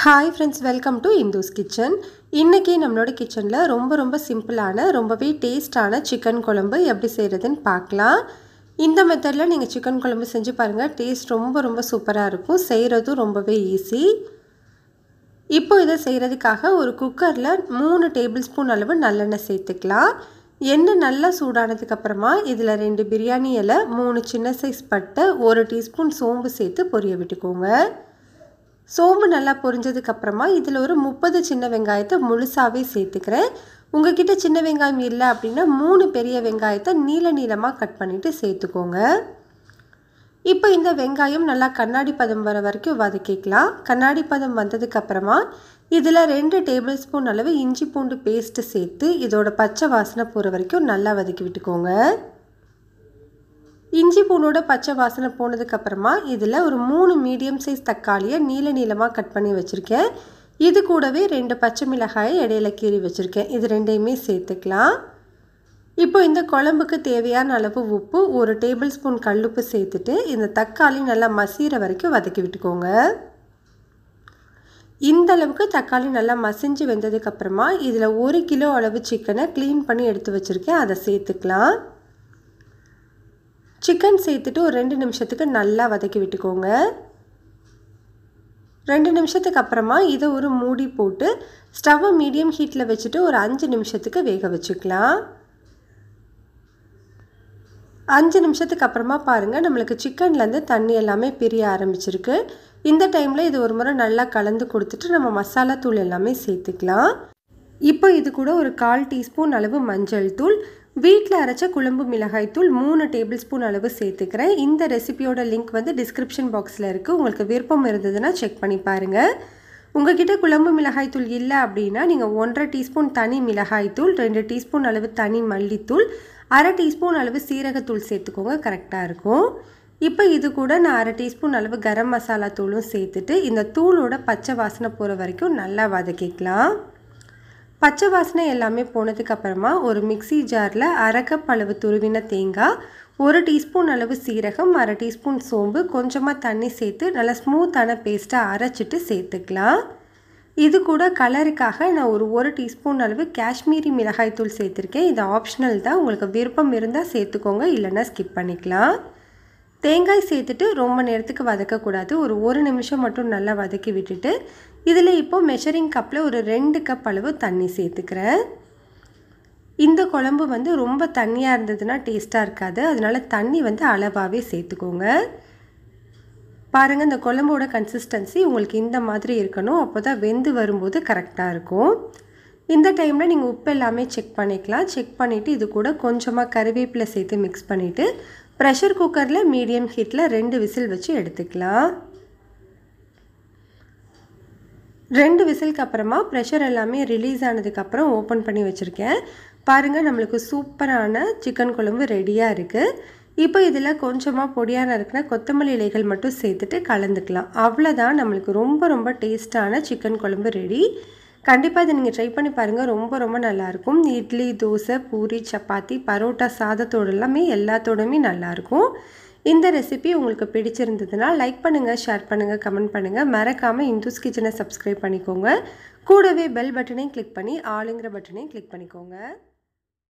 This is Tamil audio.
Hi friends welcome to Indu's kitchen இன்றைக்கி நம்மளோட கிச்சனில் ரொம்ப ரொம்ப சிம்பிளான ரொம்பவே டேஸ்டான சிக்கன் குழம்பு எப்படி செய்கிறதுன்னு பார்க்கலாம். இந்த மெத்தடில் நீங்கள் சிக்கன் குழம்பு செஞ்சு பாருங்கள் டேஸ்ட் ரொம்ப ரொம்ப சூப்பராக இருக்கும். செய்கிறதும் ரொம்பவே ஈஸி இப்போ இதை செய்கிறதுக்காக ஒரு குக்கரில் மூணு டேபிள் ஸ்பூன் அளவு நல்லெண்ணெய் சேர்த்துக்கலாம். எண்ணெய் நல்லா சூடானதுக்கப்புறமா இதில் ரெண்டு பிரியாணி இலை மூணு சின்ன சைஸ் பட்டை ஒரு டீஸ்பூன் சோம்பு சேர்த்து பொரிய விட்டுக்கோங்க. சோம்பு நல்லா பொரிஞ்சதுக்கப்புறமா இதில் ஒரு முப்பது சின்ன வெங்காயத்தை முழுசாகவே சேர்த்துக்கிறேன். உங்ககிட்ட சின்ன வெங்காயம் இல்லை அப்படின்னா மூணு பெரிய வெங்காயத்தை நீள நீளமாக கட் பண்ணிவிட்டு சேர்த்துக்கோங்க. இப்போ இந்த வெங்காயம் நல்லா கண்ணாடி பதம் வர வரைக்கும் வதக்கிக்கலாம். கண்ணாடி பதம் வந்ததுக்கப்புறமா இதில் ரெண்டு டேபிள் ஸ்பூன் அளவு இஞ்சி பூண்டு பேஸ்ட்டு சேர்த்து இதோட பச்சை வாசனை போகிற வரைக்கும் நல்லா வதக்கி விட்டுக்கோங்க. இஞ்சி பூண்டோட பச்சை வாசனை போனதுக்கப்புறமா இதில் ஒரு மூணு மீடியம் சைஸ் தக்காளியை நீல நீளமாக கட் பண்ணி வச்சுருக்கேன். இது கூடவே ரெண்டு பச்சை மிளகாயை இடையில கீறி வச்சுருக்கேன். இது ரெண்டையுமே சேர்த்துக்கலாம். இப்போ இந்த குழம்புக்கு தேவையான அளவு உப்பு ஒரு டேபிள் ஸ்பூன் கல்லுப்பு சேர்த்துட்டு இந்த தக்காளி நல்லா மசிகிற வரைக்கும் வதக்கி விட்டுக்கோங்க. இந்த அளவுக்கு தக்காளி நல்லா மசிஞ்சு வெந்ததுக்கப்புறமா இதில் ஒரு கிலோ அளவு சிக்கனை க்ளீன் பண்ணி எடுத்து வச்சுருக்கேன். அதை சேர்த்துக்கலாம். சிக்கன் சேர்த்துட்டு ஒரு ரெண்டு நிமிஷத்துக்கு நல்லா வதக்கி விட்டுக்கோங்க. ரெண்டு நிமிஷத்துக்கு அப்புறமா இதை ஒரு மூடி போட்டு ஸ்டவ்வை மீடியம் ஹீட்டில் வச்சுட்டு ஒரு அஞ்சு நிமிஷத்துக்கு வேக வச்சுக்கலாம். அஞ்சு நிமிஷத்துக்கு அப்புறமா பாருங்கள் நம்மளுக்கு சிக்கன்லேருந்து தண்ணி எல்லாமே பிரிய ஆரம்பிச்சிருக்கு. இந்த டைமில் இது ஒரு முறை நல்லா கலந்து கொடுத்துட்டு நம்ம மசாலா தூள் எல்லாமே சேர்த்துக்கலாம். இப்போ இது கூட ஒரு கால் டீஸ்பூன் அளவு மஞ்சள் தூள் வீட்டில் அரைச்ச குழம்பு மிளகாய் தூள் மூணு டேபிள் ஸ்பூன் அளவு சேர்த்துக்கிறேன். இந்த ரெசிபியோட லிங்க் வந்து டிஸ்கிரிப்ஷன் பாக்ஸில் இருக்குது உங்களுக்கு விருப்பம் இருந்ததுன்னா செக் பண்ணி பாருங்கள் உங்ககிட்ட குழம்பு மிளகாய் தூள் இல்லை அப்படின்னா நீங்கள் ஒன்றரை டீஸ்பூன் தனி மிளகாய் தூள் ரெண்டு டீஸ்பூன் அளவு தனி மல்லித்தூள் அரை டீஸ்பூன் அளவு சீரகத்தூள் சேர்த்துக்கோங்க. கரெக்டாக இருக்கும். இப்போ இது கூட நான் அரை டீஸ்பூன் அளவு கரம் மசாலா தூளும் சேர்த்துட்டு இந்த தூளோட பச்சை வாசனை போகிற வரைக்கும் நல்லா வதக்கிக்கலாம். பச்சை வாசனை எல்லாமே போனதுக்கு அப்புறமா ஒரு மிக்சி ஜாரில் அரை கப் அளவு துருவின தேங்காய் ஒரு டீஸ்பூன் அளவு சீரகம் அரை டீஸ்பூன் சோம்பு கொஞ்சமாக தண்ணி சேர்த்து நல்லா ஸ்மூத்தான பேஸ்ட்டாக அரைச்சிட்டு சேர்த்துக்கலாம். இது கூட கலருக்காக நான் ஒரு ஒரு டீஸ்பூன் அளவு காஷ்மீரி மிளகாய் தூள் சேர்த்துருக்கேன். இது ஆப்ஷனல் தான். உங்களுக்கு விருப்பம் இருந்தால் சேர்த்துக்கோங்க இல்லைன்னா ஸ்கிப் பண்ணிக்கலாம். தேங்காய் சேர்த்துட்டு ரொம்ப நேரத்துக்கு வதக்கக்கூடாது. ஒரு ஒரு நிமிஷம் மட்டும் நல்லா வதக்கி விட்டுட்டு இதில் இப்போது மெஷரிங் கப்பில் ஒரு ரெண்டு கப் அளவு தண்ணி சேர்த்துக்கிறேன். இந்த குழம்பு வந்து ரொம்ப தண்ணியாக இருந்ததுன்னா டேஸ்ட்டாக இருக்காது. அதனால் தண்ணி வந்து அளவாகவே சேர்த்துக்கோங்க. பாருங்கள் இந்த குழம்போட கன்சிஸ்டன்சி உங்களுக்கு இந்த மாதிரி இருக்கணும். அப்போ தான் வெந்து வரும்போது கரெக்டாக இருக்கும். இந்த டைமில் நீங்கள் உப்பு எல்லாமே செக் பண்ணிக்கலாம். செக் பண்ணிவிட்டு இது கூட கொஞ்சமாக கருவேப்பிலை சேர்த்து மிக்ஸ் பண்ணிவிட்டு ப்ரெஷர் குக்கரில் மீடியம் ஹீட்டில் ரெண்டு விசில் வச்சு எடுத்துக்கலாம். ரெண்டு விசிலுக்கு அப்புறமா ப்ரெஷர் எல்லாமே ரிலீஸ் ஆனதுக்கப்புறம் ஓப்பன் பண்ணி வச்சுருக்கேன். பாருங்கள் நம்மளுக்கு சூப்பரான சிக்கன் குழம்பு ரெடியாக இருக்குது இப்போ இதில் கொஞ்சமாக பொடியான இருக்குன்னா கொத்தமல்லி இலைகள் மட்டும் சேர்த்துட்டு கலந்துக்கலாம். அவ்வளோதான் நம்மளுக்கு ரொம்ப ரொம்ப டேஸ்ட்டான சிக்கன் குழம்பு ரெடி கண்டிப்பாக இதை நீங்கள் ட்ரை பண்ணி பாருங்கள் ரொம்ப ரொம்ப நல்லாயிருக்கும். இட்லி தோசை பூரி சப்பாத்தி பரோட்டா சாதத்தோடு எல்லாமே எல்லாத்தோடுமே நல்லாயிருக்கும். இந்த ரெசிபி உங்களுக்கு பிடிச்சிருந்ததுன்னா லைக் பண்ணுங்கள் ஷேர் பண்ணுங்கள் கமெண்ட் பண்ணுங்கள் மறக்காமல் இந்துஸ் கிச்சனை சப்ஸ்கிரைப் பண்ணிக்கோங்க. கூடவே பெல் பட்டனையும் கிளிக் பண்ணி ஆளுங்கிற பட்டனையும் கிளிக் பண்ணிக்கோங்க.